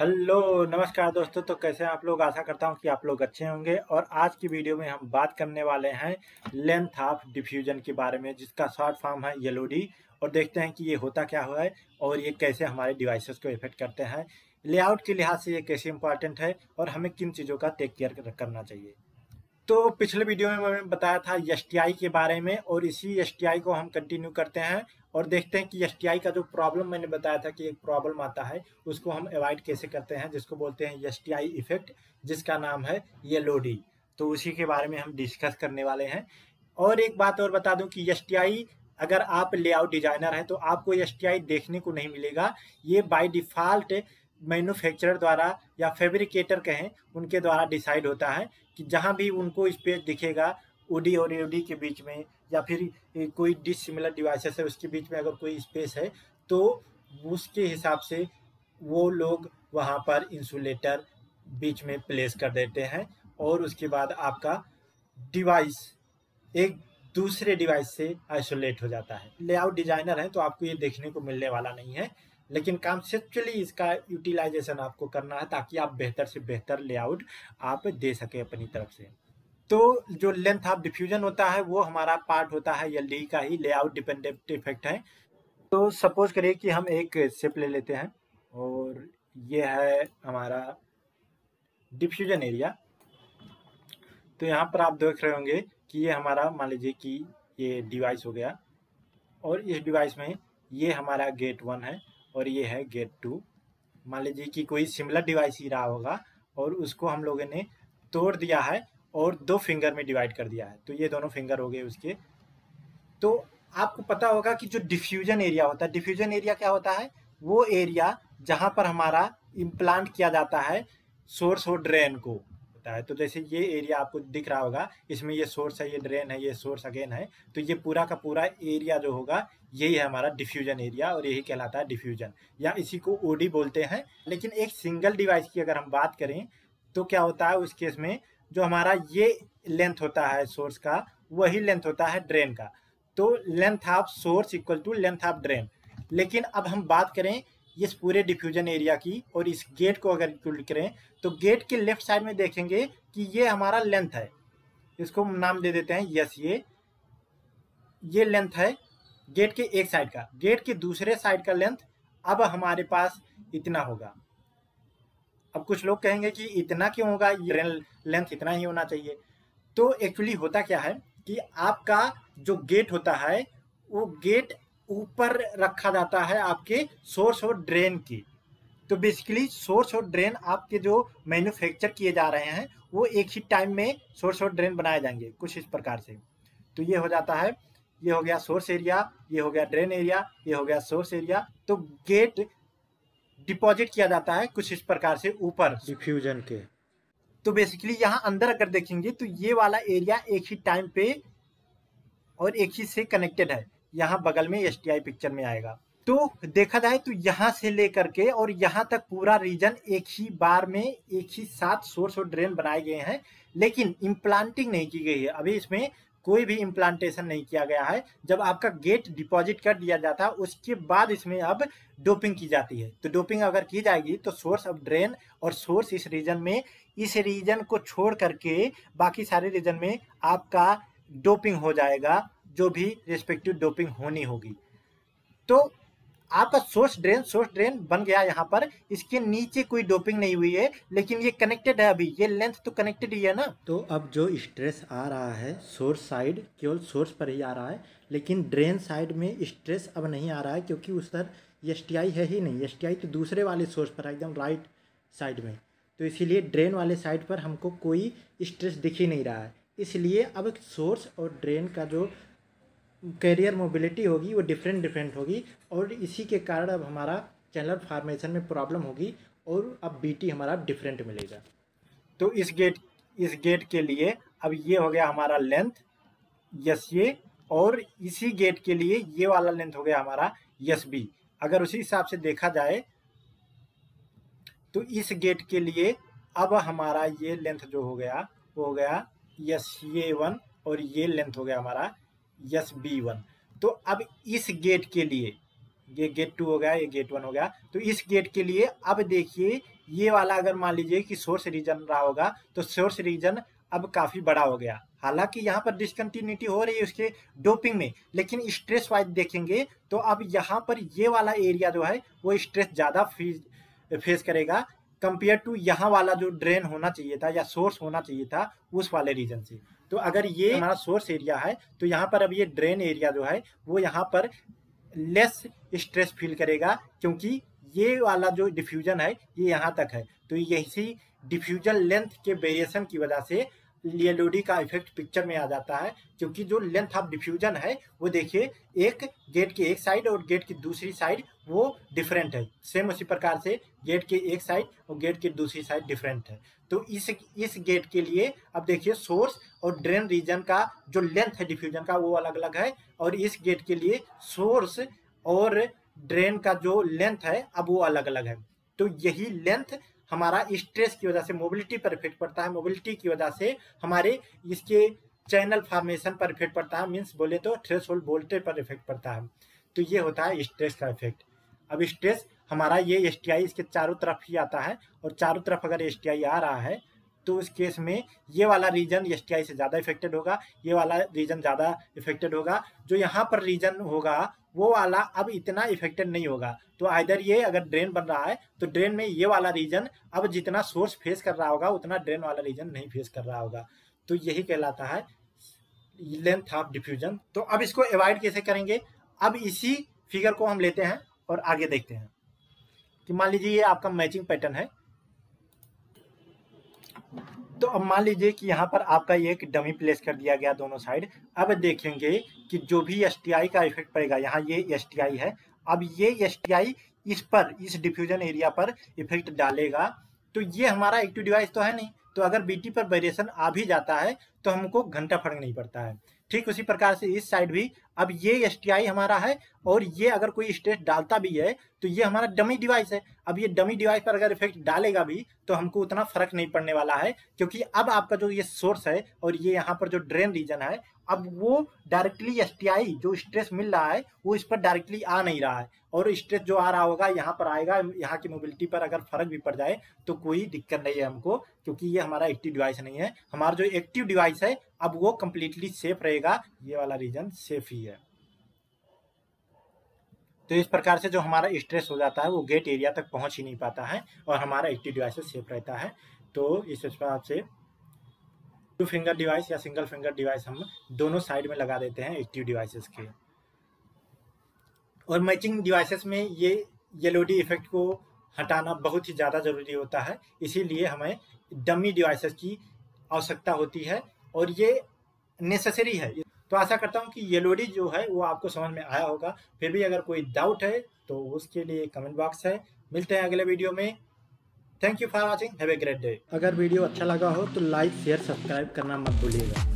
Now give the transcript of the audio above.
Hello, नमस्कार दोस्तों। तो कैसे हैं आप लोग? आशा करता हूँ कि आप लोग अच्छे होंगे। और आज की वीडियो में हम बात करने वाले हैं लेंथ ऑफ़ डिफ्यूजन के बारे में, जिसका शॉर्ट फॉर्म है येलोडी और देखते हैं कि ये होता क्या हुआ है और ये कैसे हमारे डिवाइसेस को इफ़ेक्ट करते हैं। लेआउट के लिहाज से ये कैसे इंपॉर्टेंट है और हमें किन चीज़ों का टेक केयर करना चाहिए। तो पिछले वीडियो में मैंने बताया था एसटीआई के बारे में और इसी एसटीआई को हम कंटिन्यू करते हैं। और देखते हैं कि एस का जो प्रॉब्लम मैंने बताया था कि एक प्रॉब्लम आता है, उसको हम अवॉइड कैसे करते हैं, जिसको बोलते हैं एस इफ़ेक्ट जिसका नाम है येलोडी तो उसी के बारे में हम डिस्कस करने वाले हैं। और एक बात और बता दूँ कि एस अगर आप लेआउट डिज़ाइनर हैं तो आपको एस देखने को नहीं मिलेगा। ये बाय डिफ़ॉल्ट मैन्युफैक्चरर द्वारा या फेब्रिकेटर कहें, उनके द्वारा डिसाइड होता है कि जहाँ भी उनको स्पेस दिखेगा ओडी और एडी के बीच में या फिर कोई डिसिमिलर डिवाइसेस है, उसके बीच में अगर कोई स्पेस है तो उसके हिसाब से वो लोग वहाँ पर इंसुलेटर बीच में प्लेस कर देते हैं और उसके बाद आपका डिवाइस एक दूसरे डिवाइस से आइसोलेट हो जाता है। लेआउट डिज़ाइनर है तो आपको ये देखने को मिलने वाला नहीं है, लेकिन कॉन्सेप्चुअली इसका यूटिलाइजेशन आपको करना है ताकि आप बेहतर से बेहतर लेआउट आप दे सके अपनी तरफ़ से। तो जो लेंथ ऑफ़ डिफ्यूजन होता है, वो हमारा पार्ट होता है एल का ही लेआउट डिपेंडेंट इफ़ेक्ट है। तो सपोज़ करिए कि हम एक शिप ले लेते हैं, और ये है हमारा डिफ्यूजन एरिया तो यहाँ पर आप देख रहे होंगे कि ये हमारा, मान लीजिए कि ये डिवाइस हो गया, और इस डिवाइस में ये हमारा गेट वन है, और ये है गेट टू मान लीजिए कि कोई सिमिलर डिवाइस ही रहा होगा, और उसको हम लोगों ने तोड़ दिया है और दो फिंगर में डिवाइड कर दिया है। तो ये दोनों फिंगर हो गए उसके। तो आपको पता होगा कि जो डिफ्यूजन एरिया होता है, डिफ्यूजन एरिया क्या होता है? वो एरिया जहाँ पर हमारा इम्प्लांट किया जाता है सोर्स और ड्रेन को, होता है। तो जैसे ये एरिया आपको दिख रहा होगा, इसमें ये सोर्स है, ये ड्रेन है, ये सोर्स अगेन है। तो ये पूरा का पूरा एरिया जो होगा, यही है हमारा डिफ्यूजन एरिया और यही कहलाता है डिफ्यूजन या इसी को ओडी बोलते हैं। लेकिन एक सिंगल डिवाइस की अगर हम बात करें तो क्या होता है उस केस में जो हमारा ये लेंथ होता है सोर्स का, वही लेंथ होता है ड्रेन का। तो length of source equal to length of drain लेकिन अब हम बात करें इस पूरे डिफ्यूजन एरिया की और इस गेट को अगर इंक्लूड करें तो गेट के लेफ़्ट साइड में देखेंगे कि ये हमारा लेंथ है। इसको नाम दे देते हैं यस ये। ये लेंथ है गेट के एक साइड का। गेट के दूसरे साइड का लेंथ अब हमारे पास इतना होगा। अब कुछ लोग कहेंगे कि इतना क्यों होगा? ये लेंथ इतना ही होना चाहिए। तो एक्चुअली होता क्या है कि आपका जो गेट होता है, वो गेट ऊपर रखा जाता है आपके सोर्स और ड्रेन की। तो बेसिकली सोर्स और ड्रेन आपके जो मैन्युफैक्चर किए जा रहे हैं, वो एक ही टाइम में सोर्स और ड्रेन बनाए जाएँगे, कुछ इस प्रकार से। तो ये हो जाता है, ये हो गया सोर्स एरिया ये हो गया ड्रेन एरिया ये हो गया सोर्स एरिया तो गेट डिपॉजिट किया जाता है कुछ इस प्रकार से ऊपर। डिफ्यूजन के। तो बेसिकली यहाँ अंदर अगर देखेंगे तो ये वाला एरिया एक ही टाइम पे और एक ही से कनेक्टेड है। यहाँ बगल में एस पिक्चर में आएगा। तो देखा जाए तो यहाँ से लेकर के और यहाँ तक पूरा रीजन एक ही बार में एक ही साथ सोर्स और ड्रेन बनाए गए हैं। लेकिन इम्प्लांटिंग नहीं की गई है। अभी इसमें कोई भी इम्प्लांटेशन नहीं किया गया है। जब आपका गेट डिपॉजिट कर दिया जाता है उसके बाद इसमें अब डोपिंग की जाती है। तो डोपिंग अगर की जाएगी तो सोर्स ऑफ़ ड्रेन और सोर्स इस रीजन में, इस रीजन को छोड़ करके बाकी सारे रीजन में आपका डोपिंग हो जाएगा, जो भी रिस्पेक्टिव डोपिंग होनी होगी। तो आपका सोर्स ड्रेन सोर्स ड्रेन बन गया यहाँ पर। इसके नीचे कोई डोपिंग नहीं हुई है, लेकिन ये कनेक्टेड है अभी। ये लेंथ तो कनेक्टेड ही है ना? तो अब जो स्ट्रेस आ रहा है सोर्स साइड केवल सोर्स पर ही आ रहा है, लेकिन ड्रेन साइड में स्ट्रेस अब नहीं आ रहा है, क्योंकि उस तर एस है ही नहीं। एस तो दूसरे वाले सोर्स पर एकदम राइट साइड में। तो इसीलिए ड्रेन वाले साइड पर हमको कोई स्ट्रेस दिख ही नहीं रहा है। इसलिए अब सोर्स और ड्रेन का जो कैरियर मोबिलिटी होगी, वो डिफरेंट डिफरेंट होगी और इसी के कारण अब हमारा चैनल फार्मेशन में प्रॉब्लम होगी और अब बीटी हमारा डिफरेंट मिलेगा। तो इस गेट इस गेट के लिए अब ये हो गया हमारा लेंथ यस ये, और इसी गेट के लिए ये वाला लेंथ हो गया हमारा यस बी अगर उसी हिसाब से देखा जाए तो इस गेट के लिए अब हमारा ये लेंथ जो हो गया, वो हो गया यस ये वन और ये लेंथ हो गया हमारा यस बी वन। तो अब इस गेट के लिए, ये गेट टू हो गया, ये गेट वन हो गया तो इस गेट के लिए अब देखिए, ये वाला अगर मान लीजिए कि सोर्स रीजन रहा होगा तो सोर्स रीजन अब काफ़ी बड़ा हो गया। हालाँकि यहाँ पर डिसकंटिन्यूटी हो रही है उसके डोपिंग में, लेकिन स्ट्रेस वाइज देखेंगे तो अब यहाँ पर ये वाला एरिया जो है, वो स्ट्रेस ज़्यादा फेस करेगा कंपेयर टू यहाँ वाला जो ड्रेन होना चाहिए था या सोर्स होना चाहिए था उस वाले रीजन से। तो अगर ये हमारा सोर्स एरिया है तो यहाँ पर अब ये ड्रेन एरिया जो है वो यहाँ पर लेस स्ट्रेस फील करेगा क्योंकि ये वाला जो डिफ्यूजन है ये यहाँ तक है। तो यही डिफ्यूजन लेंथ के वेरिएशन की वजह से एलओडी का इफ़ेक्ट पिक्चर में आ जाता है, क्योंकि जो लेंथ ऑफ़ डिफ्यूजन है, वो देखिए, एक गेट की एक साइड और गेट की दूसरी साइड वो डिफरेंट है। सेम उसी प्रकार से गेट के एक साइड और गेट की दूसरी साइड डिफरेंट है। तो इस इस गेट के लिए अब देखिए सोर्स और ड्रेन रीजन का जो लेंथ है डिफ्यूजन का, वो अलग अलग है। और इस गेट के लिए सोर्स और ड्रेन का जो लेंथ है, अब वो अलग अलग है। तो यही लेंथ हमारा स्ट्रेस की वजह से मोबिलिटी पर इफ़ेक्ट पड़ता है। मोबिलिटी की वजह से हमारे इसके चैनल फॉर्मेशन पर इफ़ेक्ट पड़ता है। मीन्स बोले तो थ्रेस होल्ड वोल्टेज पर इफ़ेक्ट पड़ता है। तो ये होता है स्ट्रेस का इफ़ेक्ट अब स्ट्रेस हमारा ये एसटीआई इसके चारों तरफ़ ही आता है। और चारों तरफ़ अगर एसटीआई आ रहा है तो उस केस में ये वाला रीजन एस से ज़्यादा इफेक्टेड होगा, ये वाला रीजन ज़्यादा इफेक्टेड होगा। जो यहाँ पर रीजन होगा, वो वाला अब इतना इफेक्टेड नहीं होगा। तो आइधर ये अगर ड्रेन बन रहा है तो ड्रेन में ये वाला रीजन अब जितना सोर्स फेस कर रहा होगा, उतना ड्रेन वाला रीजन नहीं फेस कर रहा होगा। तो यही कहलाता है लेंथ ऑफ़ डिफ्यूजन तो अब इसको अवॉइड कैसे करेंगे? अब इसी फिगर को हम लेते हैं और आगे देखते हैं। कि मान लीजिए ये आपका मैचिंग पैटर्न है। तो अब मान लीजिए कि यहाँ पर आपका एक डमी प्लेस कर दिया गया दोनों साइड अब देखेंगे कि जो भी एसटीआई का इफ़ेक्ट पड़ेगा, यहाँ ये एसटीआई है। अब ये एसटीआई इस पर, इस डिफ्यूजन एरिया पर इफ़ेक्ट डालेगा। तो ये हमारा एक्टिव डिवाइस तो है नहीं। तो अगर बीटी पर वेरिएशन आ भी जाता है तो हमको घंटा फ़र्क नहीं पड़ता है। ठीक उसी प्रकार से इस साइड भी। अब ये एसटीआई हमारा है और ये अगर कोई स्ट्रेस डालता भी है तो ये हमारा डमी डिवाइस है। अब ये डमी डिवाइस पर अगर इफ़ेक्ट डालेगा भी तो हमको उतना फ़र्क नहीं पड़ने वाला है, क्योंकि अब आपका जो ये सोर्स है और ये यहाँ पर जो ड्रेन रीजन है, अब वो डायरेक्टली एसटीआई जो स्ट्रेस मिल रहा है, वो इस पर डायरेक्टली आ नहीं रहा है। और स्ट्रेस जो आ रहा होगा, यहाँ पर आएगा, यहाँ की मोबिलिटी पर अगर फ़र्क भी पड़ जाए तो कोई दिक्कत नहीं है हमको, क्योंकि ये हमारा एक्टिव डिवाइस नहीं है। हमारा जो एक्टिव डिवाइस है, अब वो कम्प्लीटली सेफ़ रहेगा। ये वाला रीजन सेफ़ ही है। तो इस प्रकार से जो हमारा स्ट्रेस हो जाता है, वो गेट एरिया तक पहुँच ही नहीं पाता है और हमारा एक्टिव डिवाइस सेफ़ रहता है। तो इस हिसाब से टू फिंगर डिवाइस या सिंगल फिंगर डिवाइस हम दोनों साइड में लगा देते हैं एक्टिव डिवाइसेस के। और मैचिंग डिवाइसेस में ये येलोडी इफ़ेक्ट को हटाना बहुत ही ज़्यादा ज़रूरी होता है। इसीलिए हमें डमी डिवाइसेस की आवश्यकता होती है और ये नेसेसरी है। तो आशा करता हूँ कि ये लोडी जो है वो आपको समझ में आया होगा। फिर भी अगर कोई डाउट है तो उसके लिए कमेंट बॉक्स है। मिलते हैं अगले वीडियो में। Thank you for watching have a great day अगर वीडियो अच्छा लगा हो तो लाइक शेयर सब्सक्राइब करना मत भूलिएगा।